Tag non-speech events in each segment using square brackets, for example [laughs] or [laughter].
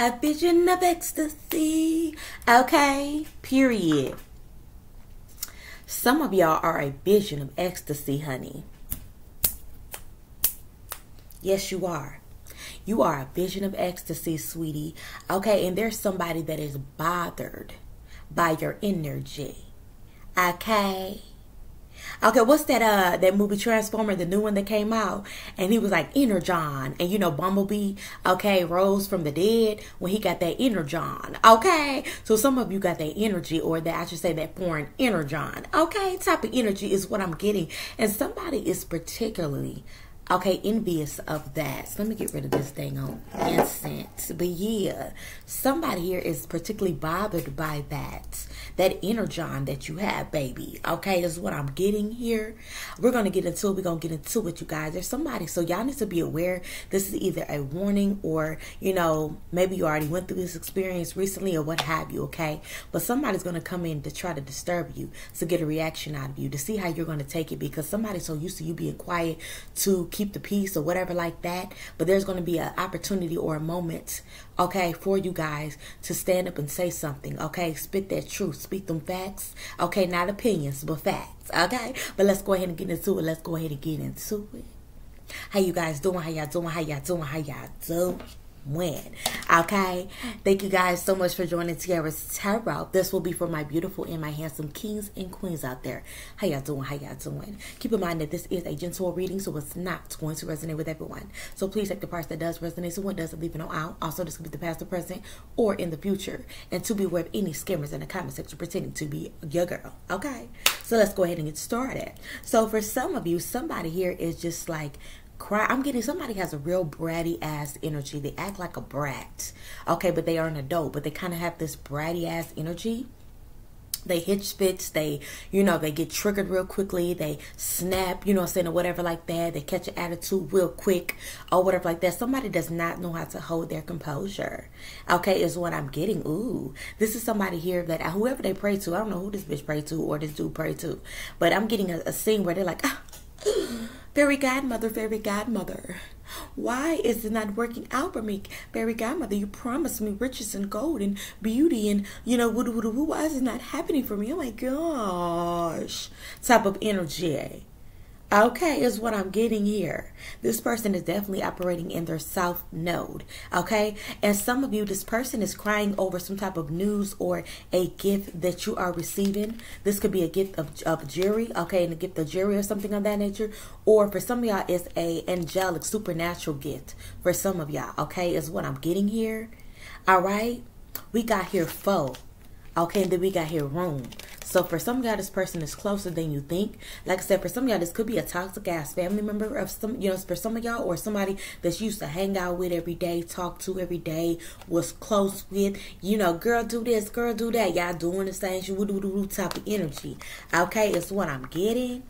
A vision of ecstasy. Okay, period. Some of y'all are a vision of ecstasy, honey. Yes, you are. You are a vision of ecstasy, sweetie. Okay, and there's somebody that is bothered by your energy. Okay. Okay, what's that uh that movie Transformer, the new one that came out? And he was like Energon. And you know Bumblebee, okay, rose from the dead when he got that Energon. Okay. So some of you got that energy or that I should say that foreign Energon. Okay, type of energy is what I'm getting. And somebody is particularly okay, envious of that. So let me get rid of this thing on incense. But yeah, somebody here is particularly bothered by that. That energon that you have, baby. Okay, this is what I'm getting here. We're gonna get into it. We're gonna get into it, you guys. There's somebody, so y'all need to be aware. This is either a warning or you know, maybe you already went through this experience recently or what have you, okay? But somebody's gonna come in to try to disturb you to get a reaction out of you to see how you're gonna take it because somebody's so used to you being quiet to keep the peace or whatever like that. But there's to be an opportunity or a moment, okay, for you guys to stand up and say something, okay? Spit that truth, speak them facts, okay? Not opinions, but facts, okay? But let's go ahead and get into it. Let's go ahead and get into it. How you guys doing? How y'all doing? How y'all doing? How y'all doing? Win. Okay. Thank you guys so much for joining Tiara's Tarot. This will be for my beautiful and my handsome kings and queens out there. How y'all doing? How y'all doing? Keep in mind that this is a gentle reading, so it's not going to resonate with everyone. So please take the parts that does resonate, so what doesn't leave it on out. Also, this could be the past, the present, or in the future. And to be aware of any scammers in the comment section pretending to be your girl. Okay. So let's go ahead and get started. So for some of you, somebody here is just like cry. I'm getting somebody has a real bratty ass energy. They act like a brat. Okay, but they are an adult, but they kind of have this bratty ass energy. They hitch spits, they, you know, they get triggered real quickly, they snap, you know I'm saying, or whatever like that. They catch an attitude real quick or whatever like that. Somebody does not know how to hold their composure. Okay, is what I'm getting. Ooh, this is somebody here that whoever they pray to, I don't know who this bitch pray to or this dude pray to, but I'm getting a, a scene where they're like, ah, Fairy godmother, fairy godmother. Why is it not working out for me? Fairy godmother, you promised me riches and gold and beauty and, you know, woo woo woo. Why is it not happening for me? Oh my gosh. Type of energy. Okay, is what I'm getting here. This person is definitely operating in their south node. Okay, and some of you, this person is crying over some type of news or a gift that you are receiving. This could be a gift of, of jewelry, okay, and a gift of jewelry or something of that nature. Or for some of y'all, it's a angelic, supernatural gift. For some of y'all, okay, is what I'm getting here. All right, we got here foe. Okay, and then we got here room. So for some of y'all, this person is closer than you think. Like I said, for some of y'all, this could be a toxic ass family member of some, you know, for some of y'all, or somebody that you used to hang out with every day, talk to every day, was close with. You know, girl, do this, girl, do that. Y'all doing the same shit, do do type of energy. Okay, it's what I'm getting.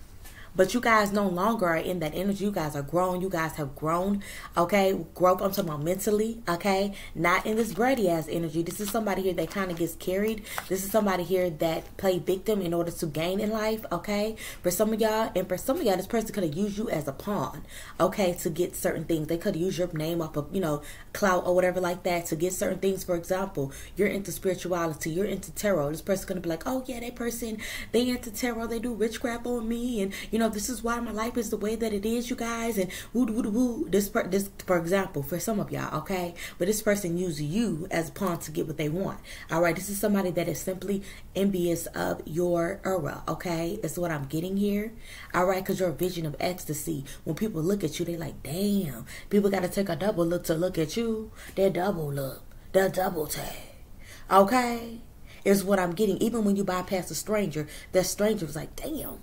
But you guys no longer are in that energy. You guys are grown. You guys have grown. Okay. Grow up. I'm talking about mentally. Okay. Not in this bratty ass energy. This is somebody here that kind of gets carried. This is somebody here that play victim in order to gain in life. Okay. For some of y'all, and for some of y'all, this person could have used you as a pawn. Okay. To get certain things. They could used your name off of, you know, clout or whatever like that to get certain things. For example, you're into spirituality. You're into tarot. This person's going to be like, oh, yeah, that person, they into tarot. They do witchcraft on me. And, you know, know, this is why my life is the way that it is, you guys, and woo woo woo. This, per, this, for example, for some of y'all, okay, but this person uses you as a pawn to get what they want. All right, this is somebody that is simply envious of your aura, okay? Is what I'm getting here. All right, because your vision of ecstasy. When people look at you, they like, damn. People got to take a double look to look at you. That double look, the double tag, okay? Is what I'm getting. Even when you bypass a stranger, that stranger was like, damn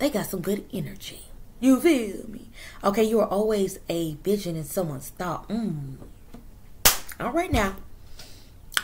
they got some good energy. You feel me? Okay, you are always a vision in someone's thought. Mm. All right now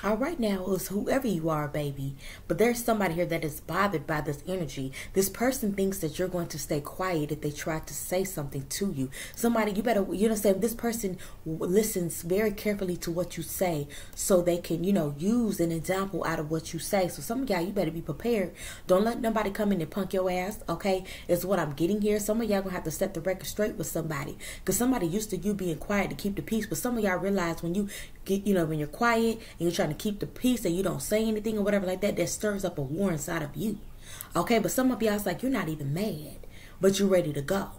all right now it's whoever you are baby. But there's somebody here that is bothered by this energy. This person thinks that you're going to stay quiet if they try to say something to you. Somebody you better you know say this person listens very carefully to what you say so they can you know use an example out of what you say. So some of y'all you better be prepared. Don't let nobody come in and punk your ass okay? Is what i'm getting here. Some of y'all gonna have to set the record straight with somebody. Because somebody used to you being quiet to keep the peace but some of y'all realize when you get, you know, when you're quiet and you're trying to keep the peace and you don't say anything or whatever like that, that stirs up a war inside of you. Okay, but some of y'all, it's like you're not even mad, but you're ready to go.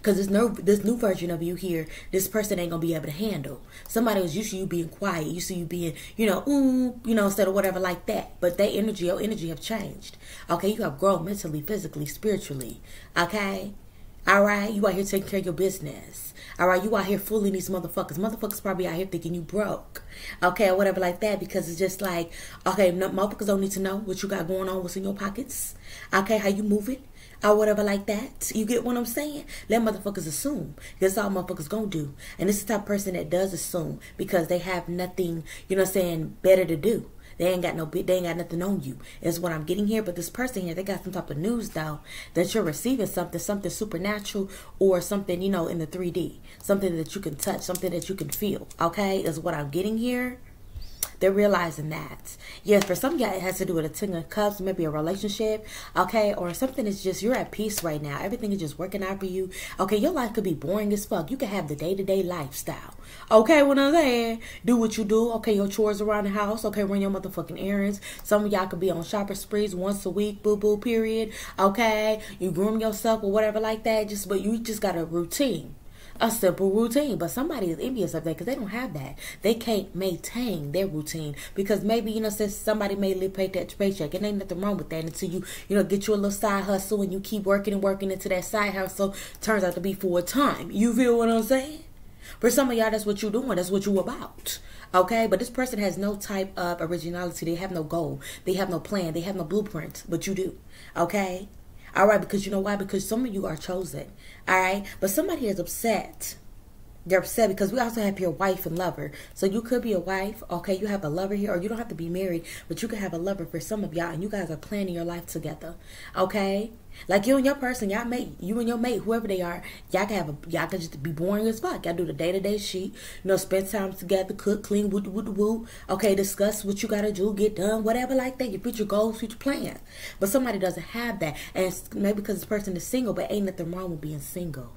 Cause this new this new version of you here, this person ain't gonna be able to handle. Somebody was used to you being quiet, used to you being, you know, ooh, you know, instead of whatever like that. But their energy, your energy have changed. Okay, you have grown mentally, physically, spiritually. Okay, all right, you out here taking care of your business. All right, you out here fooling these motherfuckers. Motherfuckers probably out here thinking you broke. Okay, or whatever like that because it's just like, okay, motherfuckers don't need to know what you got going on, what's in your pockets. Okay, how you moving or whatever like that. You get what I'm saying? Let motherfuckers assume. That's all motherfuckers gonna do. And this is the type of person that does assume because they have nothing, you know what I'm saying, better to do. They ain't got no they ain't got nothing on you. Is what I'm getting here. But this person here, they got some type of news though that you're receiving something, something supernatural or something, you know, in the 3D. Something that you can touch, something that you can feel. Okay, is what I'm getting here. They're realizing that. Yes, for some guy it has to do with a Ten of Cups, maybe a relationship, okay, or something is just you're at peace right now. Everything is just working out for you. Okay, your life could be boring as fuck. You could have the day to day lifestyle. Okay, what I'm saying? Do what you do. Okay, your chores around the house. Okay, run your motherfucking errands. Some of y'all could be on shopper sprees once a week, boo boo, period. Okay, you groom yourself or whatever like that. Just, but you just got a routine a simple routine. But somebody is envious of that because they don't have that. They can't maintain their routine because maybe, you know, since somebody may live paycheck to paycheck, and ain't nothing wrong with that until you, you know, get you a little side hustle and you keep working and working into that side hustle turns out to be full time. You feel what I'm saying? For some of y'all, that's what you're doing. That's what you're about. Okay, but this person has no type of originality. They have no goal. They have no plan. They have no blueprint, but you do. Okay, all right, because you know why? Because some of you are chosen. All right, but somebody is upset. They're upset because we also have your wife and lover. So you could be a wife, okay? You have a lover here, or you don't have to be married, but you could have a lover for some of y'all, and you guys are planning your life together, okay? Like you and your person, y'all mate, you and your mate, whoever they are, y'all can have a y'all can just be boring as fuck. Y'all do the day to day shit, you know, spend time together, cook, clean, woo woo woo. Okay, discuss what you gotta do, get done, whatever like that. Your future goals, future plans. But somebody doesn't have that, and maybe because this person is single, but ain't nothing wrong with being single.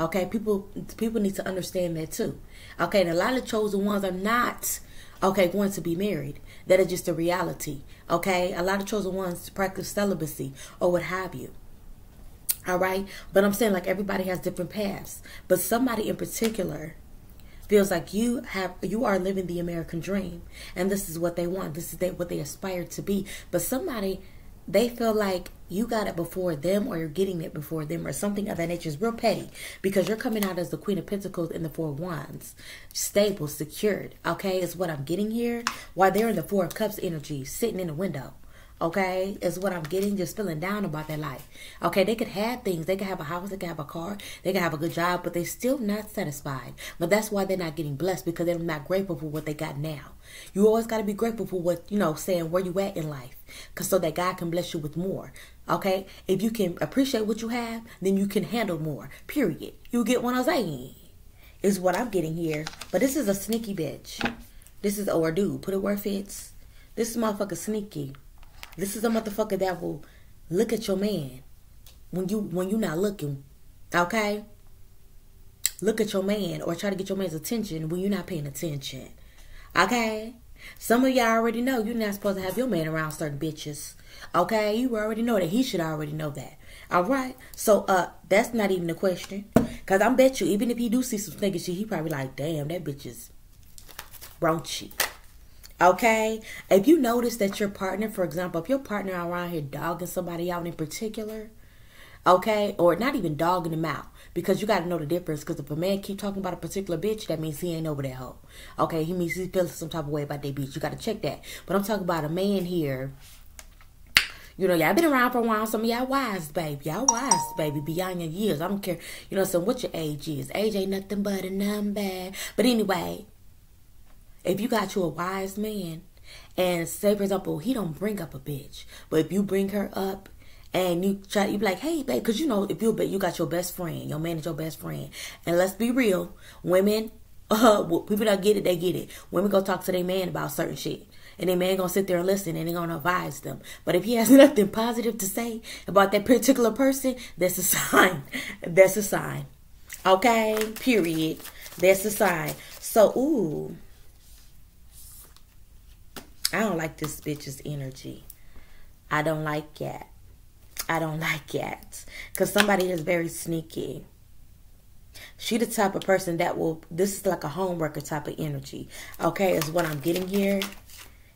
Okay, people people need to understand that too. Okay, and a lot of chosen ones are not okay going to be married. That is just a reality. Okay, a lot of chosen ones practice celibacy or what have you. All right, but I'm saying like everybody has different paths, but somebody in particular feels like you have you are living the American dream, and this is what they want. This is what they aspire to be. But somebody they feel like you got it before them or you're getting it before them or something of that nature. Is real petty because you're coming out as the queen of pentacles and the four of wands. Stable secured okay is what i'm getting here. While they're in the four of cups energy sitting in the window okay is what i'm getting just feeling down about their life. Okay they could have things. They could have a house. They could have a car. They could have a good job but they're still not satisfied. But that's why they're not getting blessed because they're not grateful for what they got now. You always got to be grateful for what you know saying where you at in life because so that god can bless you with more. Okay? If you can appreciate what you have then you can handle more. Period. You get what i'm saying is what i'm getting here. But this is a sneaky bitch. This is or dude put it where it fits. This is motherfucker sneaky this is a motherfucker that will look at your man when you when you're not looking. Okay? Look at your man or try to get your man's attention when you're not paying attention. Okay? Some of y'all already know you're not supposed to have your man around certain bitches. Okay? You already know that. He should already know that. Alright? So uh that's not even a question. Cause I bet you, even if he do see some sneaky shit, he probably like, damn, that bitch is raunchy. Okay? If you notice that your partner, for example, if your partner around here dogging somebody out in particular, okay, or not even dogging them out, because you got to know the difference. Because if a man keep talking about a particular bitch, that means he ain't over that hoe. Okay, he means he's feeling some type of way about that bitch. You got to check that. But I'm talking about a man here. You know, y'all been around for a while. Some of y'all wise, baby. Y'all wise, baby, beyond your years. I don't care, you know, so what your age is. Age ain't nothing but a number. But anyway, if you got you a wise man, and say for example, he don't bring up a bitch, but if you bring her up and you try, you be like, hey, babe, because you know, if you you got your best friend, your man is your best friend, and let's be real, women, [laughs] uh, people that get it, they get it. Women go talk to their man about certain shit. And their man gonna sit there and listen and they gonna advise them. But if he has [laughs] nothing positive to say about that particular person, that's a [laughs] sign. That's a sign. Okay? Period. That's a sign. So, ooh. I don't like this bitch's energy. I don't like that. I don't [laughs] like it. Because somebody is very sneaky. She the type of person that will, this is like a homeworker type of energy. Okay, is what I'm getting here.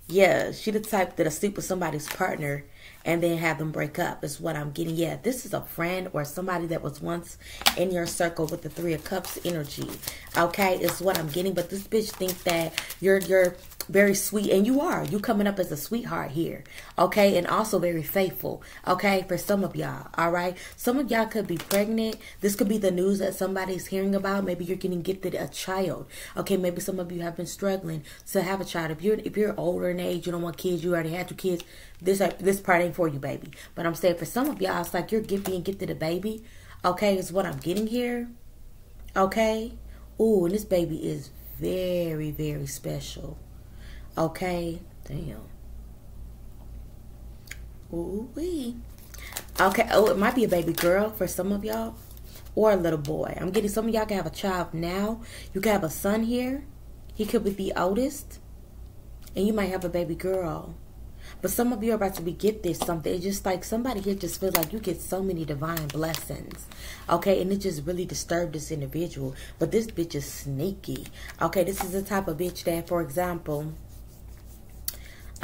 Yeah, she the type that'll sleep with somebody's partner and then have them break up is what I'm getting. Yeah, this is a friend or somebody that was once in your circle with the three of cups energy. Okay, is what I'm getting. But this bitch think that you're you're very sweet and you are. You coming up as a sweetheart here okay? And also very faithful okay for some of y'all all right? Some of y'all could be pregnant. This could be the news that somebody's hearing about. Maybe you're getting gifted a child okay? Maybe some of you have been struggling to have a child. If you're if you're older in age you don't want kids you already had two kids this uh, this part ain't for you baby. But i'm saying for some of y'all it's like you're being gifted a baby okay is what i'm getting here okay? Ooh, and this baby is very very special Okay, damn. Ooh wee. Okay, oh, it might be a baby girl for some of y'all, or a little boy. I'm getting some of y'all can have a child now. You can have a son here. He could be the oldest, and you might have a baby girl. But some of you are about to be gifted something. It's just like somebody here just feels like you get so many divine blessings. Okay, and it just really disturbed this individual. But this bitch is sneaky. Okay, this is the type of bitch that, for example,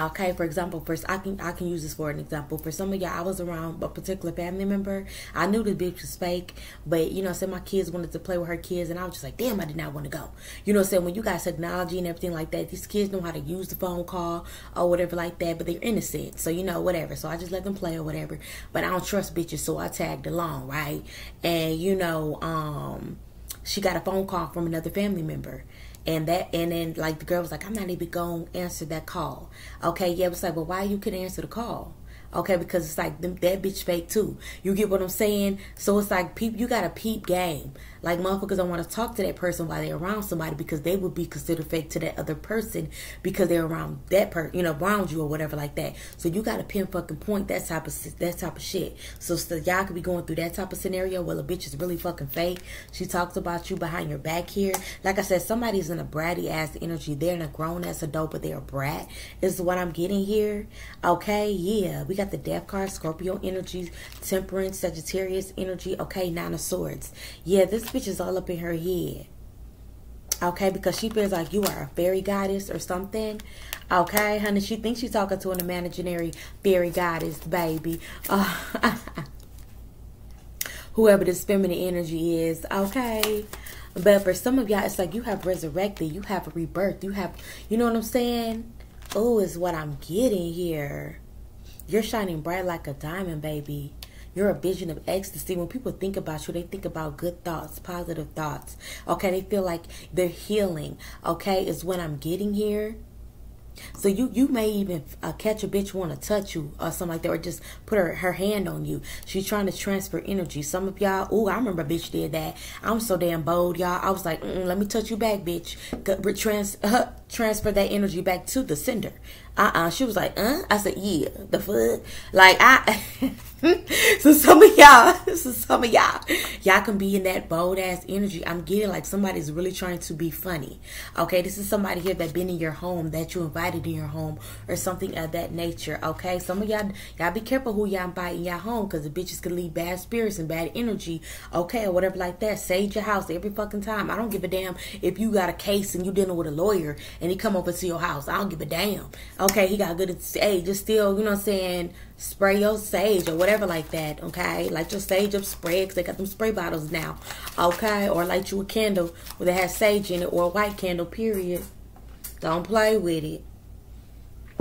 Okay, for example, first I can I can use this for an example. For some of y'all, I was around a particular family member. I knew the bitch was fake, but you know, said my kids wanted to play with her kids, and I was just like, damn, I did not want to go. You know, saying when you got technology and everything like that, these kids know how to use the phone call or whatever like that, but they're innocent, so you know, whatever. So I just let them play or whatever. But I don't trust bitches, so I tagged along, right? And you know, um, she got a phone call from another family member and that and then like the girl was like i'm not even gonna answer that call. Okay yeah it was like well why you couldn't answer the call? Okay because it's like them, that bitch fake too. You get what i'm saying? So it's like peep you got a peep game like motherfuckers don't want to talk to that person while they're around somebody because they would be considered fake to that other person because they're around that person, you know, around you or whatever like that. So you got to pin fucking point that type of that type of shit. So, so y'all could be going through that type of scenario where a bitch is really fucking fake. She talks about you behind your back here. Like I said, somebody's in a bratty ass energy. They're in a grown ass adult, but they're a brat. Is what I'm getting here. Okay, yeah, we got the death card, Scorpio energy, Temperance, Sagittarius energy. Okay, Nine of Swords. Yeah, this bitch is all up in her head. Okay, because she feels like you are a fairy goddess or something. Okay, honey, she thinks she's talking to an imaginary fairy goddess, baby. Uh, [laughs] whoever this feminine energy is, okay? But for some of y'all, it's like you have resurrected, you have rebirth, you have, you know what I'm saying? Oh, is what I'm getting here. You're shining bright like a diamond, baby. You're a vision of ecstasy. When people think about you, they think about good thoughts, positive thoughts. Okay, they feel like they're healing. Okay, is when I'm getting here. So you you may even uh, catch a bitch want to touch you or something like that, or just put her her hand on you. She's trying to transfer energy. Some of y'all, oh, I remember a bitch did that. I'm so damn bold, y'all. I was like, let me touch you back, bitch. Trans [laughs] uh, transfer that energy back to the sender. Uh uh She was like, uh. I said, yeah. The fuck, like I. [laughs] so some of y'all, [laughs] so some of y'all, y'all can be in that bold ass energy. I'm getting like somebody's really trying to be funny. Okay, this is somebody here that been in your home that you invited in your home or something of that nature. Okay, some of y'all, y'all be careful who y'all invite in your home because the bitches can leave bad spirits and bad energy. Okay, or whatever like that. Sage your house every fucking time. I don't give a damn if you got a case and you dealing with a lawyer and he come over to your house. I don't give a damn. Okay, he got good at hey, just still, you know what I'm saying spray your sage or whatever like that, okay? Light your sage up spray because they got them spray bottles now, okay? Or light you a candle that has sage in it or a white candle, period. Don't play with it,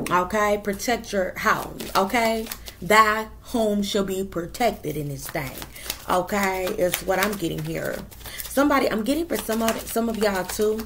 okay? Protect your house, okay? Thy home shall be protected in this thing, okay? It's what I'm getting here. Somebody, I'm getting for some of, some of y'all too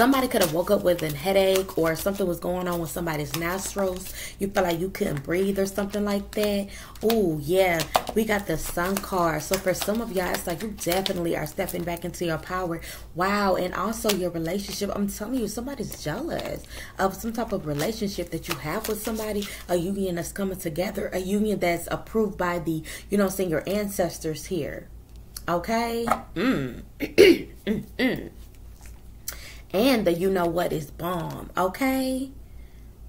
Somebody could have woke up with a headache or something was going on with somebody's nostrils. You felt like you couldn't breathe or something like that. Oh, yeah. We got the sun card. So for some of y'all, it's like you definitely are stepping back into your power. Wow. And also your relationship. I'm telling you, somebody's jealous of some type of relationship that you have with somebody. A union that's coming together. A union that's approved by the, you know, saying your ancestors here. Okay? Mm. [clears throat] mm, mm. And the you know what is bomb, okay?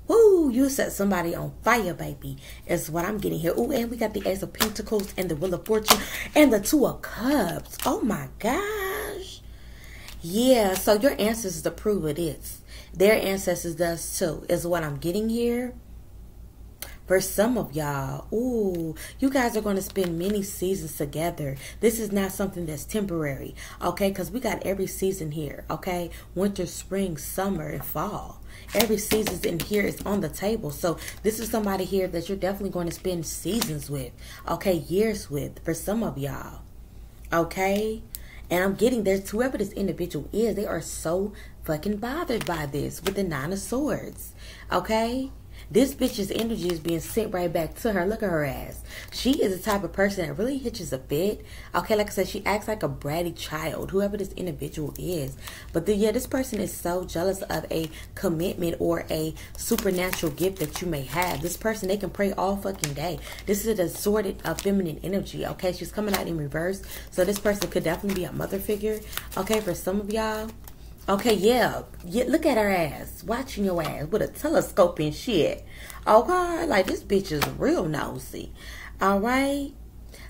Woo, you set somebody on fire, baby. Is what I'm getting here. Ooh, and we got the Ace of Pentacles and the Wheel of Fortune and the Two of Cups. Oh my gosh. Yeah, so your ancestors approve of this. Their ancestors does too, is what I'm getting here. For some of y'all, ooh, you guys are going to spend many seasons together. This is not something that's temporary, okay? Because we got every season here, okay? Winter, spring, summer, and fall. Every season in here is on the table. So this is somebody here that you're definitely going to spend seasons with, okay? Years with for some of y'all, okay? And I'm getting there's whoever this individual is, they are so fucking bothered by this with the Nine of Swords, okay? This bitch's energy is being sent right back to her. Look at her ass. She is the type of person that really hitches a fit. Okay, like I said, she acts like a bratty child, whoever this individual is. But the, yeah, this person is so jealous of a commitment or a supernatural gift that you may have. This person, they can pray all fucking day. This is a assorted of feminine energy. Okay, she's coming out in reverse. So this person could definitely be a mother figure. Okay, for some of y'all. Okay, yeah. yeah. Look at her ass. Watching your ass with a telescope and shit. Oh, okay? Like, this bitch is real nosy. Alright?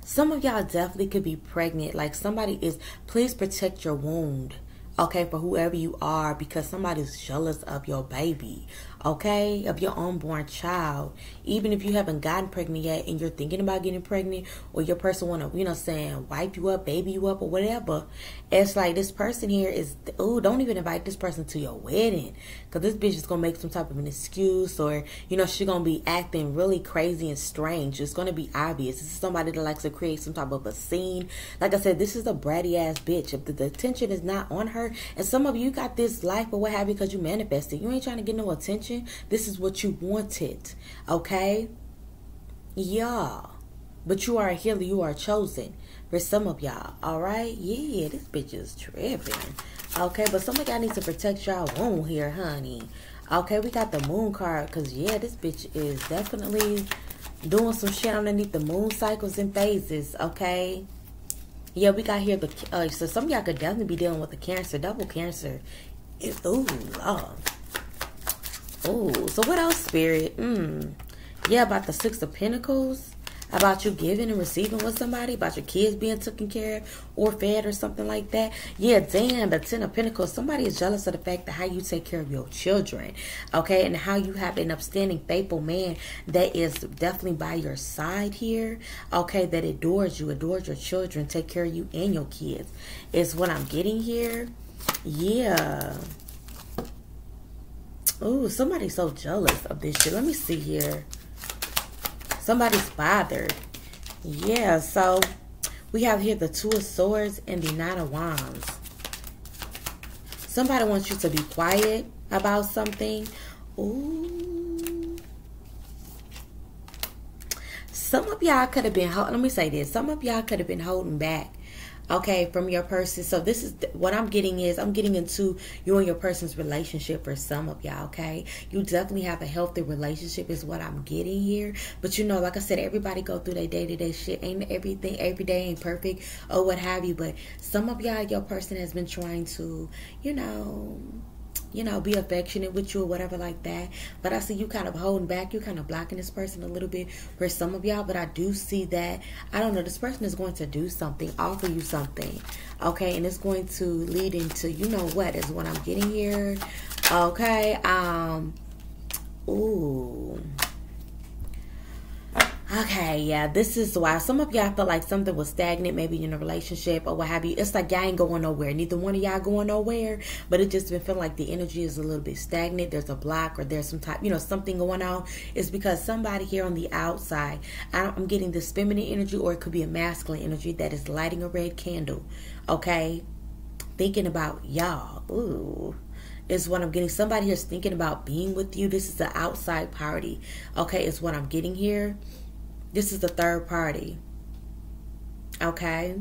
Some of y'all definitely could be pregnant. Like, somebody is... Please protect your wound. Okay? For whoever you are. Because somebody's jealous of your baby okay, of your unborn child, even if you haven't gotten pregnant yet and you're thinking about getting pregnant or your person want to, you know, saying wipe you up, baby you up or whatever, it's like this person here is, oh, don't even invite this person to your wedding because this bitch is going to make some type of an excuse or, you know, she's going to be acting really crazy and strange. It's going to be obvious. This is somebody that likes to create some type of a scene. Like I said, this is a bratty ass bitch. If the, the attention is not on her, and some of you got this life or what have you because you manifested, you ain't trying to get no attention this is what you wanted. Okay? Yeah. But you are a healer. You are chosen. For some of y'all. Alright? Yeah, this bitch is tripping. Okay, but some of y'all need to protect y'all womb here, honey. Okay, we got the moon card. Because, yeah, this bitch is definitely doing some shit underneath the moon cycles and phases. Okay? Yeah, we got here the uh, so some y'all could definitely be dealing with the cancer, double cancer. Ooh, Lord. Oh, so what else, Spirit? Mm. Yeah, about the Six of Pentacles. About you giving and receiving with somebody. About your kids being taken care of or fed or something like that. Yeah, damn, the Ten of Pentacles. Somebody is jealous of the fact that how you take care of your children. Okay, and how you have an upstanding, faithful man that is definitely by your side here. Okay, that adores you, adores your children, take care of you and your kids. Is what I'm getting here. Yeah. Oh, somebody's so jealous of this shit. Let me see here. Somebody's bothered. Yeah, so we have here the Two of Swords and the Nine of Wands. Somebody wants you to be quiet about something. Ooh. Some of y'all could have been, let me say this. Some of y'all could have been holding back okay from your person. So this is what i'm getting is i'm getting into you and your person's relationship for some of y'all okay? You definitely have a healthy relationship is what i'm getting here. But you know like i said everybody go through their day-to-day shit. Ain't everything every day ain't perfect or what have you. But some of y'all your person has been trying to you know you know, be affectionate with you or whatever like that. But I see you kind of holding back. You're kind of blocking this person a little bit for some of y'all. But I do see that, I don't know, this person is going to do something, offer you something. Okay. And it's going to lead into, you know what, is what I'm getting here. Okay. Um, ooh. Okay, yeah, this is why some of y'all felt like something was stagnant, maybe in a relationship or what have you. It's like y'all ain't going nowhere. Neither one of y'all going nowhere, but it just been feeling like the energy is a little bit stagnant. There's a block or there's some type, you know, something going on. It's because somebody here on the outside, I'm getting this feminine energy or it could be a masculine energy that is lighting a red candle. Okay, thinking about y'all. Ooh is what I'm getting. Somebody here's thinking about being with you. This is an outside party. Okay, is what I'm getting here. This is the third party. Okay?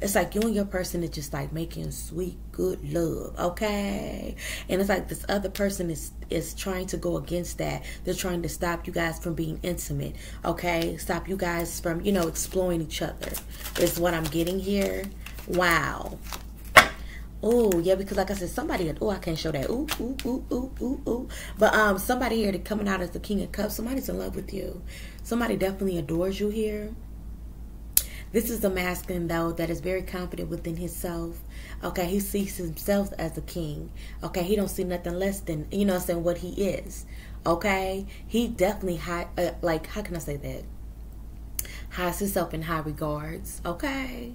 It's like you and your person is just like making sweet, good love, okay? And it's like this other person is is trying to go against that. They're trying to stop you guys from being intimate, okay? Stop you guys from, you know, exploring each other. Is what I'm getting here. Wow. Oh yeah, because like I said, somebody. Oh, I can't show that. Ooh, ooh, ooh, ooh, ooh, ooh. But um, somebody here that coming out as the King of Cups. Somebody's in love with you. Somebody definitely adores you here. This is a masculine though that is very confident within himself. Okay, he sees himself as a king. Okay, he don't see nothing less than you know, I'm saying what he is. Okay, he definitely high. Uh, like, how can I say that? Has himself in high regards. Okay,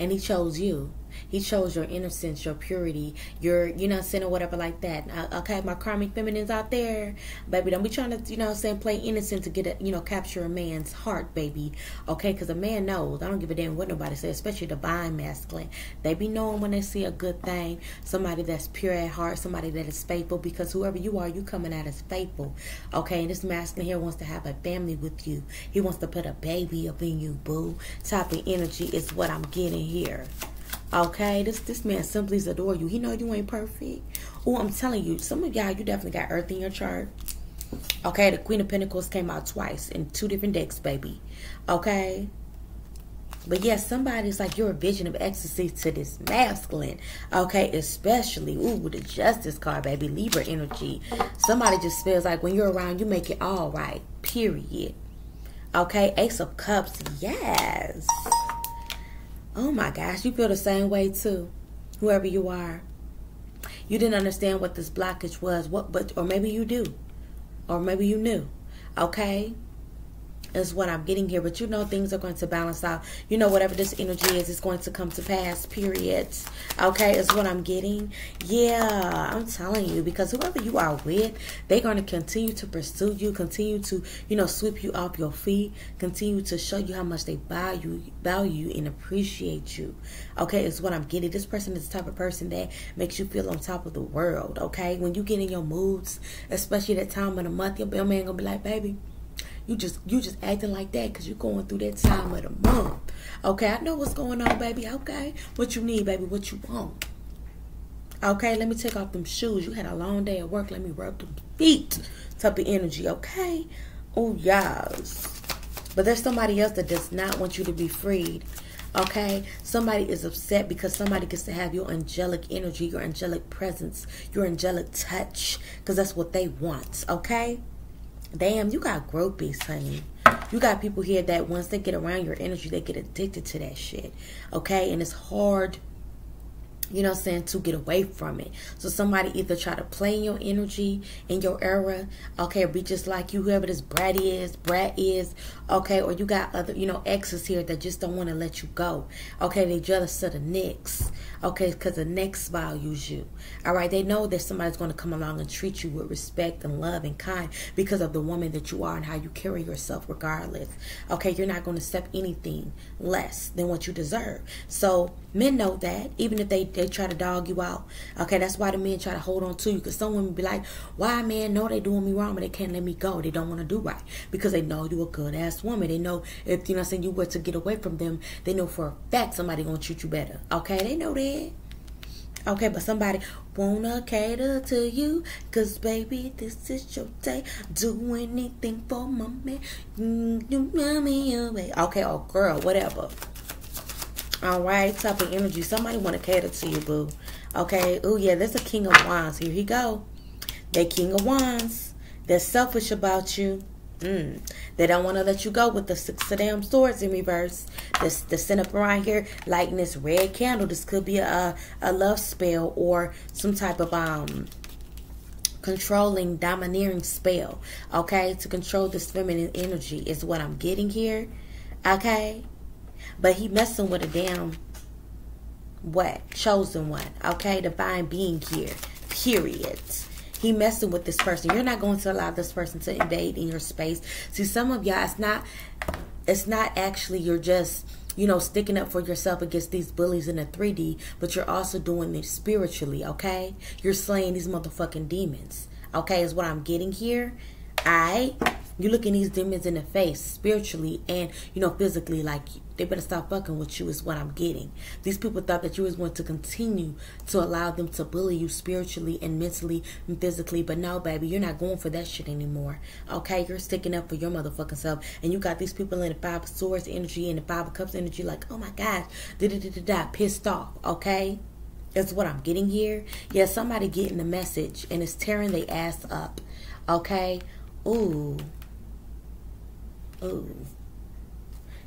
and he chose you. He chose your innocence, your purity, your, you know, sin or whatever like that. Uh, okay, my karmic feminines out there, baby, don't be trying to, you know, saying play innocent to get a, you know, capture a man's heart, baby. Okay, because a man knows. I don't give a damn what nobody says, especially divine masculine. They be knowing when they see a good thing, somebody that's pure at heart, somebody that is faithful, because whoever you are, you coming out as faithful. Okay, and this masculine here wants to have a family with you. He wants to put a baby up in you, boo. Type of energy is what I'm getting here. Okay, this this man simply adore you. He know you ain't perfect. Oh, I'm telling you, some of y'all, you definitely got Earth in your chart. Okay, the Queen of Pentacles came out twice in two different decks, baby. Okay. But yes, somebody's like you're a vision of ecstasy to this masculine. Okay, especially ooh the justice card, baby. Libra energy. Somebody just feels like when you're around, you make it all right. Period. Okay, Ace of Cups, yes. Oh my gosh, you feel the same way too, whoever you are. You didn't understand what this blockage was, what, but or maybe you do, or maybe you knew. Okay, is what I'm getting here. But you know things are going to balance out. You know whatever this energy is it's going to come to pass. Period. Okay, is what I'm getting. Yeah, I'm telling you because whoever you are with, they're going to continue to pursue you, continue to you know sweep you off your feet, continue to show you how much they value value and appreciate you. Okay, is what I'm getting. This person is the type of person that makes you feel on top of the world. Okay, when you get in your moods, especially that time of the month, your man gonna be like, baby you just you just acting like that because you're going through that time of the month. Okay, I know what's going on, baby. Okay, what you need, baby? What you want? Okay, let me take off them shoes. You had a long day at work. Let me rub them feet. Type of energy. Okay. Oh yes. But there's somebody else that does not want you to be freed. Okay, somebody is upset because somebody gets to have your angelic energy, your angelic presence, your angelic touch, because that's what they want. Okay. Damn, you got groupies, honey. You got people here that once they get around your energy, they get addicted to that shit. Okay? And it's hard you know what I'm saying, to get away from it. So somebody either try to play in your energy in your era, okay, be just like you, whoever this brat is, brat is, okay, or you got other, you know, exes here that just don't want to let you go. Okay, they jealous of the next, okay, because the next values you. All right, they know that somebody's going to come along and treat you with respect and love and kind because of the woman that you are and how you carry yourself regardless. Okay, you're not going to accept anything less than what you deserve. So men know that, even if they, they try to dog you out. Okay, that's why the men try to hold on to you. Because some women be like, why men know they doing me wrong, but they can't let me go. They don't want to do right. Because they know you a good ass woman. They know if, you know I'm saying, you were to get away from them, they know for a fact somebody going to treat you better. Okay, they know that. Okay, but somebody wanna cater to you, cause baby, this is your day. Do anything for my man. Mm, you me away. Okay, oh girl, whatever. All right, type of energy. Somebody want to cater to you, boo. Okay. Oh yeah, there's a King of Wands. Here he go. They King of Wands. They're selfish about you. Mm. They don't want to let you go with the six of damn swords in reverse. This the center up around here, lighting this red candle. This could be a a love spell or some type of um controlling, domineering spell. Okay, to control this feminine energy is what I'm getting here. Okay, but he messing with a damn what? Chosen one. Okay? Divine being here. Period. He messing with this person. You're not going to allow this person to invade in your space. See, some of y'all, it's not it's not actually you're just you know, sticking up for yourself against these bullies in the 3D, but you're also doing it spiritually, okay? You're slaying these motherfucking demons, okay? Is what I'm getting here. I, you're looking these demons in the face spiritually and you know physically, like they better stop fucking with you, is what I'm getting. These people thought that you was going to continue to allow them to bully you spiritually and mentally and physically. But no, baby, you're not going for that shit anymore. Okay? You're sticking up for your motherfucking self. And you got these people in the Five of Swords energy and the Five of Cups energy, like, oh my gosh, da da da da da, pissed off. Okay? That's what I'm getting here. Yeah, somebody getting the message and it's tearing their ass up. Okay? Ooh. Ooh.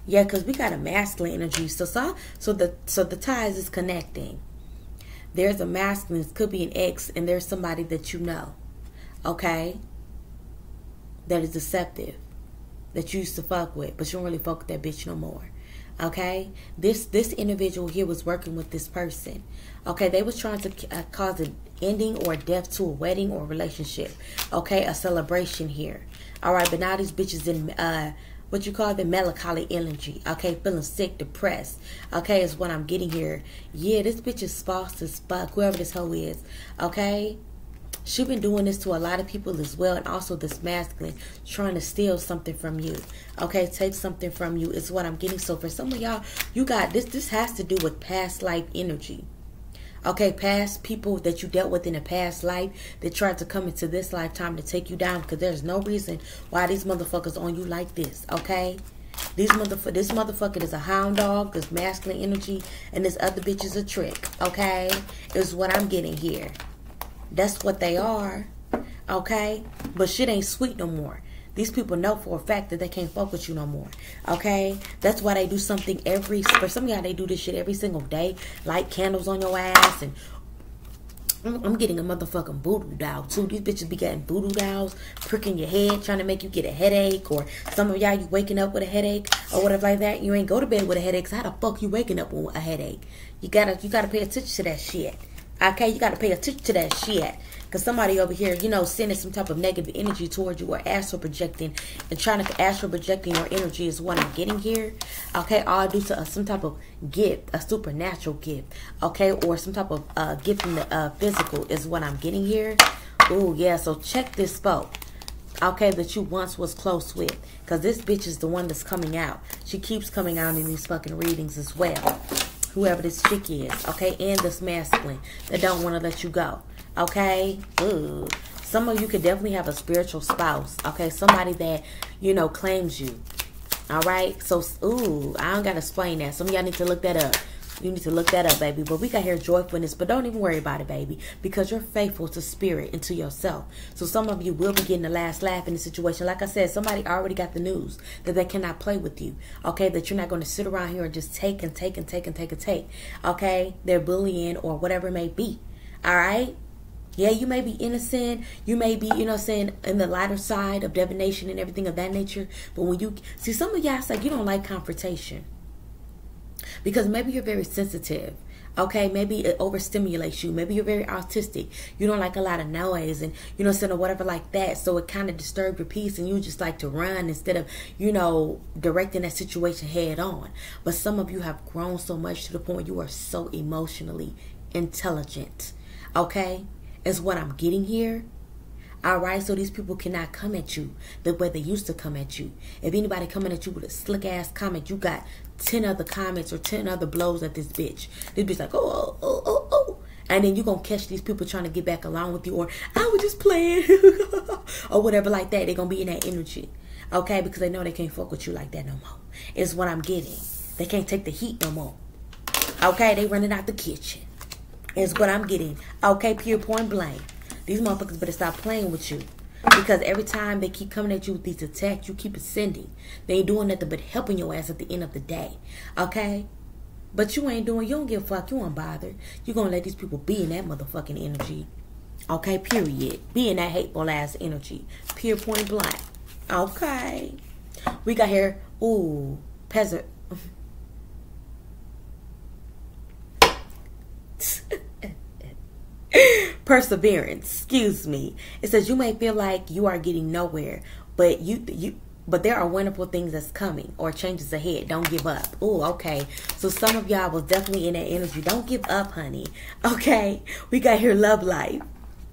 Yeah, because we got a masculine energy. So, so so the so the ties is connecting. There's a masculine, could be an ex, and there's somebody that you know. Okay? That is deceptive. That you used to fuck with, but you don't really fuck with that bitch no more okay this this individual here was working with this person okay they was trying to uh, cause an ending or death to a wedding or relationship okay a celebration here all right but now these bitches in uh what you call the melancholy energy okay feeling sick depressed okay is what i'm getting here yeah this bitch is false as fuck whoever this hoe is okay She's been doing this to a lot of people as well, and also this masculine trying to steal something from you. Okay, take something from you is what I'm getting. So for some of y'all, you got this. This has to do with past life energy. Okay, past people that you dealt with in a past life that tried to come into this lifetime to take you down because there's no reason why these motherfuckers on you like this. Okay. These motherfucker, this motherfucker is a hound dog, this masculine energy, and this other bitch is a trick. Okay, is what I'm getting here. That's what they are. Okay? But shit ain't sweet no more. These people know for a fact that they can't fuck with you no more. Okay? That's why they do something every for some of y'all they do this shit every single day. Light candles on your ass and I'm getting a motherfucking voodoo doll too. These bitches be getting voodoo dolls, pricking your head, trying to make you get a headache, or some of y'all you waking up with a headache or whatever like that. You ain't go to bed with a headache. So how the fuck you waking up with a headache? You gotta you gotta pay attention to that shit. Okay, you got to pay attention to that shit. Because somebody over here, you know, sending some type of negative energy towards you or astral projecting and trying to astral projecting your energy is what I'm getting here. Okay, all due to uh, some type of gift, a supernatural gift. Okay, or some type of uh, gift in the uh, physical is what I'm getting here. Oh, yeah, so check this spot okay, that you once was close with. Because this bitch is the one that's coming out. She keeps coming out in these fucking readings as well whoever this chick is, okay, and this masculine that don't want to let you go, okay? Ooh. Some of you could definitely have a spiritual spouse, okay? Somebody that, you know, claims you, all right? So, ooh, I don't got to explain that. Some of y'all need to look that up. You need to look that up, baby. But we got here joyfulness, but don't even worry about it, baby, because you're faithful to spirit and to yourself. So some of you will be getting the last laugh in the situation. Like I said, somebody already got the news that they cannot play with you. Okay, that you're not going to sit around here and just take and take and take and take and take. Okay, they're bullying or whatever it may be. All right. Yeah, you may be innocent. You may be, you know, saying in the lighter side of divination and everything of that nature. But when you see some of y'all, like you don't like confrontation. Because maybe you're very sensitive okay? Maybe it overstimulates you. Maybe you're very autistic. You don't like a lot of noise and you know saying or whatever like that. So it kind of disturbs your peace and you just like to run instead of you know directing that situation head on. But some of you have grown so much to the point you are so emotionally intelligent okay is what i'm getting here all right, so these people cannot come at you the way they used to come at you. If anybody coming at you with a slick ass comment, you got 10 other comments or 10 other blows at this bitch. This bitch like, oh, oh, oh, oh. oh. And then you're going to catch these people trying to get back along with you or I was just playing [laughs] or whatever like that. They're going to be in that energy. Okay? Because they know they can't fuck with you like that no more. Is what I'm getting. They can't take the heat no more. Okay? They running out the kitchen. Is what I'm getting. Okay? Pure point blank. These motherfuckers better stop playing with you. Because every time they keep coming at you with these attacks, you keep ascending. They ain't doing nothing but helping your ass at the end of the day. Okay? But you ain't doing, you don't give a fuck, you ain't bothered. you gonna let these people be in that motherfucking energy. Okay, period. Be in that hateful ass energy. Pure point blank. Okay. We got here, ooh, peasant. [laughs] [laughs] perseverance excuse me it says you may feel like you are getting nowhere but you you but there are wonderful things that's coming or changes ahead. Don't give up. Oh, okay. So some of y'all was definitely in that energy. Don't give up, honey. [laughs] Okay. We got here love life.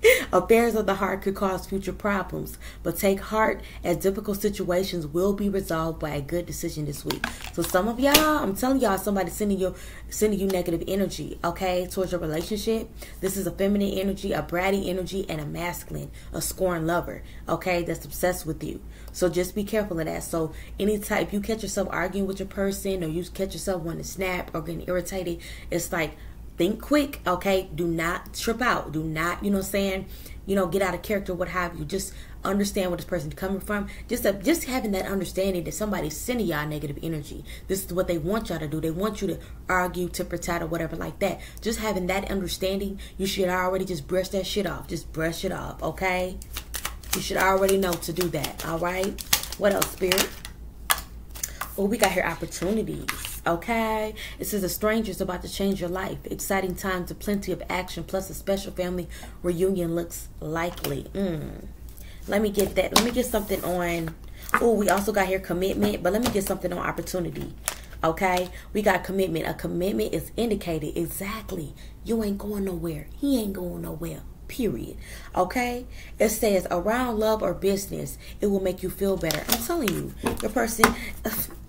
[laughs] Affairs of the heart could cause future problems, but take heart as difficult situations will be resolved by a good decision this week. So some of y'all, I'm telling y'all, somebody sending you sending you negative energy, okay, towards your relationship. This is a feminine energy, a bratty energy, and a masculine, a scorn lover, okay, that's obsessed with you. So just be careful of that. So any type you catch yourself arguing with your person or you catch yourself wanting to snap or getting irritated, it's like think quick, okay? Do not trip out. Do not, you know, saying, you know, get out of character, what have you. Just understand where this person's coming from. Just uh, just having that understanding that somebody's sending y'all negative energy. This is what they want y'all to do. They want you to argue, to protect, or whatever like that. Just having that understanding, you should already just brush that shit off. Just brush it off, okay? You should already know to do that. All right. What else, Spirit? Oh, we got here opportunities. Okay. It says a stranger is about to change your life. Exciting times of plenty of action, plus a special family reunion looks likely. Mm. Let me get that. Let me get something on. Oh, we also got here commitment, but let me get something on opportunity. Okay, we got commitment. A commitment is indicated exactly. You ain't going nowhere. He ain't going nowhere period. Okay? It says around love or business, it will make you feel better. I'm telling you, the person [laughs]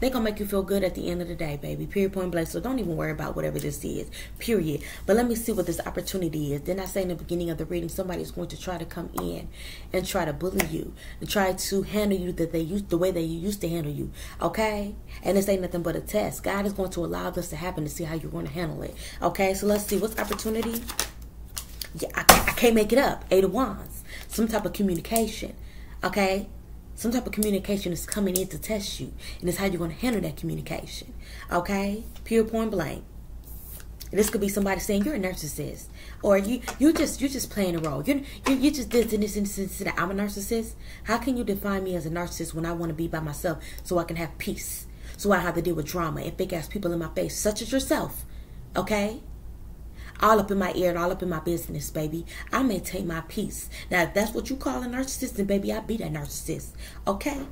they're gonna make you feel good at the end of the day, baby. Period point blank. So don't even worry about whatever this is. Period. But let me see what this opportunity is. Then I say in the beginning of the reading, somebody is going to try to come in and try to bully you and try to handle you that they used the way they used to handle you. Okay? And this ain't nothing but a test. God is going to allow this to happen to see how you're going to handle it. Okay, so let's see what's opportunity. Yeah, I, I can't make it up. Eight of Wands. Some type of communication. Okay? Some type of communication is coming in to test you. And it's how you're going to handle that communication. Okay? Pure point blank. This could be somebody saying you're a narcissist, or you you just you just playing a role. You you you just this and this and this and this. I'm a narcissist. How can you define me as a narcissist when I want to be by myself so I can have peace, so I have to deal with drama and fake ass people in my face, such as yourself? Okay, all up in my ear and all up in my business, baby. I maintain my peace. Now, if that's what you call a narcissist, then baby, I be that narcissist. Okay?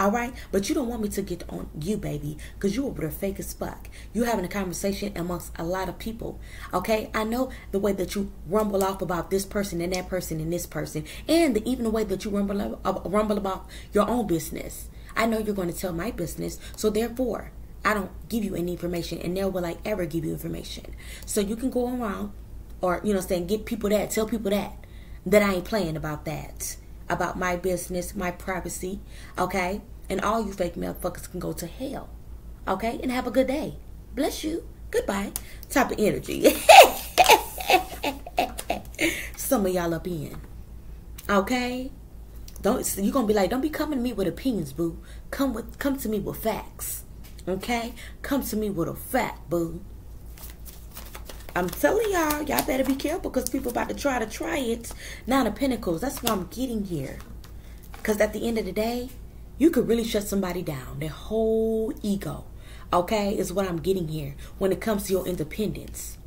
All right, but you don't want me to get on you, baby, because you over the fake as fuck. You having a conversation amongst a lot of people. Okay, I know the way that you rumble off about this person and that person and this person, and the, even the way that you rumble uh, rumble about your own business. I know you're going to tell my business, so therefore, I don't give you any information, and nor will I ever give you information. So you can go around, or you know, saying get people that, tell people that that I ain't playing about that, about my business, my privacy, okay? And all you fake motherfuckers can go to hell, okay? And have a good day. Bless you. Goodbye. Type of energy. [laughs] Some of y'all up in, okay? Don't you're gonna be like, don't be coming to me with opinions, boo. Come with, come to me with facts. Okay? Come to me with a fact, boo. I'm telling y'all, y'all better be careful because people about to try to try it. Nine of Pentacles, that's what I'm getting here. Because at the end of the day, you could really shut somebody down. Their whole ego, okay, is what I'm getting here when it comes to your independence.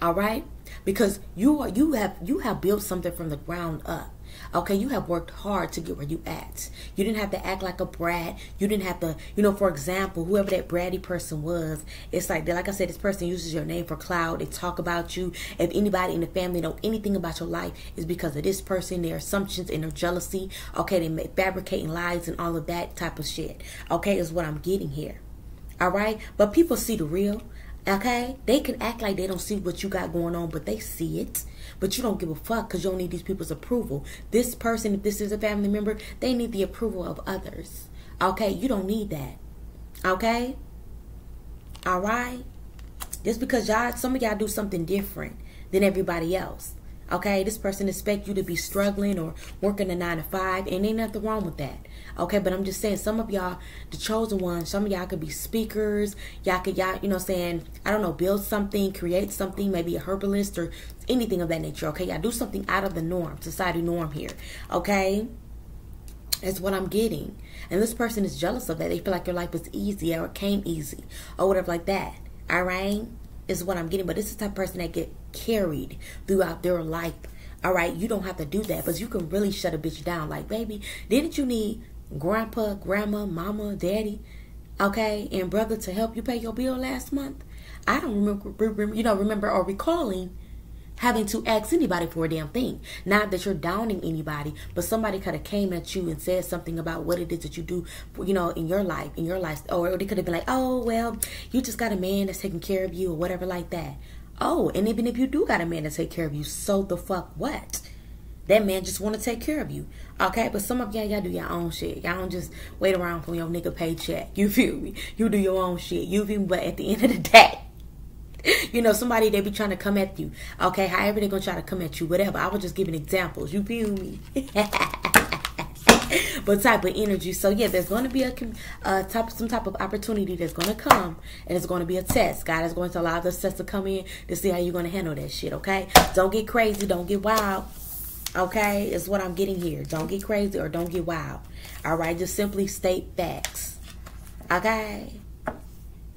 All right? Because you are you have you have built something from the ground up. Okay, you have worked hard to get where you at. You didn't have to act like a brat. You didn't have to, you know, for example, whoever that bratty person was, it's like, like I said, this person uses your name for cloud. They talk about you. If anybody in the family know anything about your life, is because of this person, their assumptions and their jealousy. Okay, they fabricating lies and all of that type of shit. Okay, is what I'm getting here. All right, but people see the real. Okay, they can act like they don't see what you got going on, but they see it. But you don't give a fuck because you don't need these people's approval. This person, if this is a family member, they need the approval of others. Okay, you don't need that. Okay? All right? Just because y'all, some of y'all do something different than everybody else. Okay, this person expect you to be struggling or working a nine to five, and ain't nothing wrong with that. Okay, but I'm just saying some of y'all, the chosen ones, some of y'all could be speakers. Y'all could y'all, you know, saying I don't know, build something, create something, maybe a herbalist or anything of that nature. Okay, y'all do something out of the norm, society norm here. Okay. That's what I'm getting. And this person is jealous of that. They feel like your life was easy or came easy or whatever like that. All right? Is what I'm getting. But this is the type of person that get carried throughout their life. All right? You don't have to do that. But you can really shut a bitch down. Like, baby, didn't you need grandpa, grandma, mama, daddy, okay, and brother to help you pay your bill last month? I don't remember, you know, remember or recalling having to ask anybody for a damn thing. Not that you're downing anybody, but somebody could have came at you and said something about what it is that you do, you know, in your life, in your life, or they could have been like, "Oh, well, you just got a man that's taking care of you, or whatever like that." Oh, and even if you do got a man to take care of you, so the fuck what? That man just want to take care of you. Okay, but some of y'all, y'all do your own shit. Y'all don't just wait around for your nigga paycheck. You feel me? You do your own shit. You feel me? But at the end of the [laughs] day, [laughs] you know, somebody they be trying to come at you. Okay, however they're gonna try to come at you, whatever. I was just giving examples. You feel me? [laughs] but type of energy. So yeah, there's going to be a, a uh, type, some type of opportunity that's going to come, and it's going to be a test. God is going to allow this test to come in to see how you're going to handle that shit. Okay, don't get crazy, don't get wild. Okay, is what I'm getting here. Don't get crazy or don't get wild. All right, just simply state facts. Okay.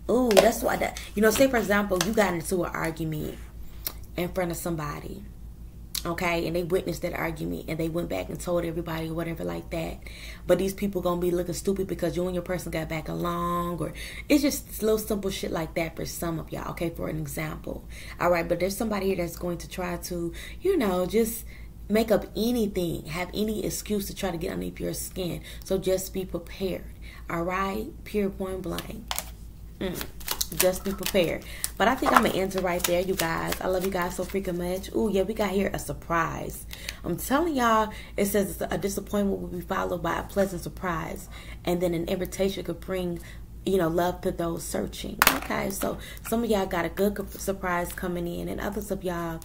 Ooh, that's why that you know. Say for example, you got into an argument in front of somebody okay and they witnessed that argument and they went back and told everybody or whatever like that. But these people gonna be looking stupid because you and your person got back along or it's just little simple shit like that for some of y'all okay for an example. All right but there's somebody here that's going to try to you know just make up anything have any excuse to try to get underneath your skin. So just be prepared. All right pure point blank mm just be prepared. But I think I'm gonna answer right there, you guys. I love you guys so freaking much. Oh yeah, we got here a surprise. I'm telling y'all, it says a disappointment will be followed by a pleasant surprise, and then an invitation could bring you know, love to those searching. Okay, so some of y'all got a good surprise coming in, and others of y'all,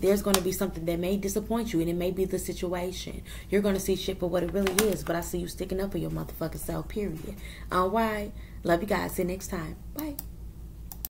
there's going to be something that may disappoint you, and it may be the situation. You're going to see shit for what it really is, but I see you sticking up for your motherfucking self, period. All right. Love you guys. See you next time. Bye.